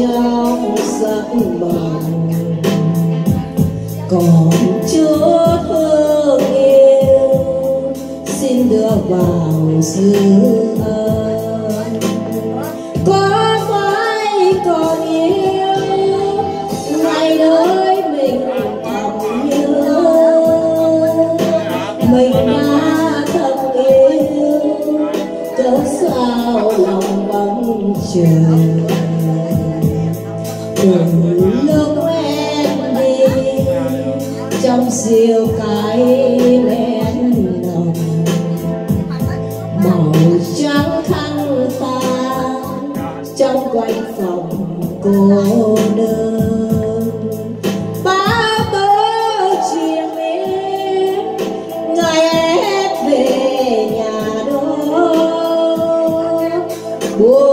trong giấc mộng còn chút hương yêu xin đưa vào dư ân có phải còn yêu ngày nơi mình còn nhớ mình đã thật yêu cớ sao lòng bóng chờ lúc em đi trong siêu cái nén nồng màu trắng khăn ta trong quanh phòng cô đơn ba bơ chiều em ngày em về nhà đó buồn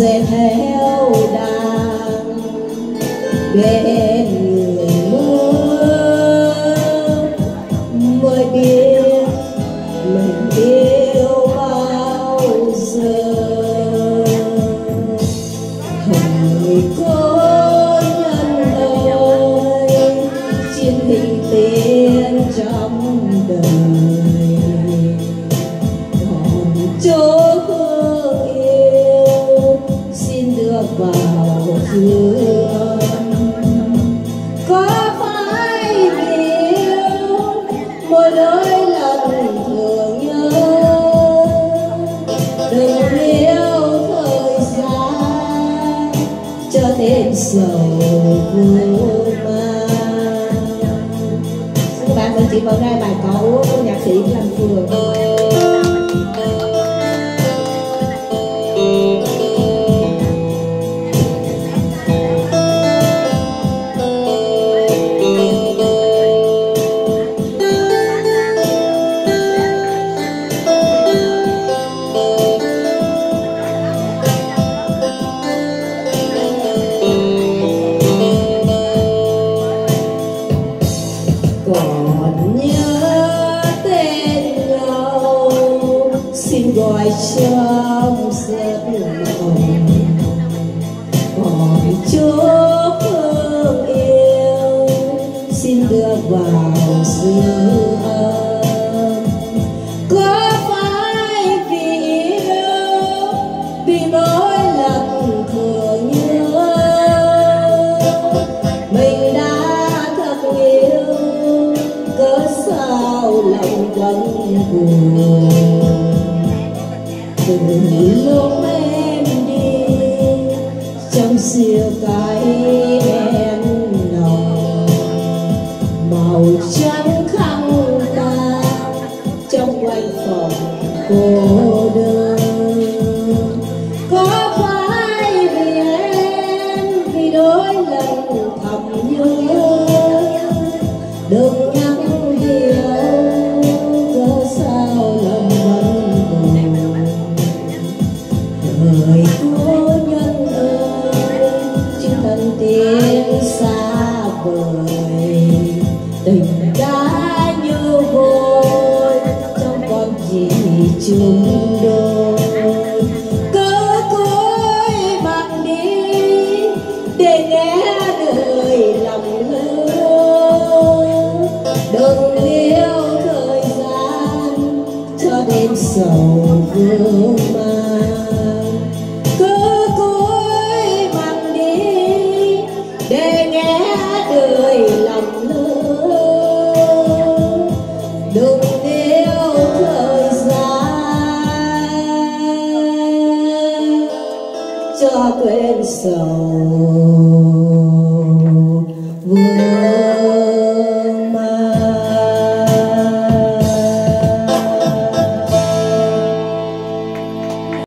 sẽ theo đàn bên trong đời còn chỗ hương yêu xin được vào dương có phải vì yêu mỗi đôi lần thường nhớ đừng yêu thời gian cho thêm sầu xin chị vẫn ra bài cậu nhạc sĩ làm Phương trong giấc mộng còn chỗ phương yêu, xin đưa vào dư âm có phải vì yêu, vì mỗi lần thường nhớ, mình đã thật yêu, cớ sao lòng vẫn buồn? Từ lúc em đi trong siêu cái em nồng màu trắng khăn ta trong quanh phòng cô Người hỡi nhân ơi chữ thân tiếng xa vời. Tình đã như vôi, trong con gì chung đôi? Gian cho quên sầu